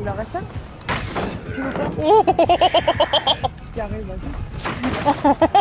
Il en reste un vas-y.